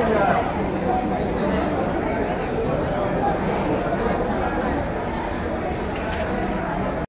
Obrigado.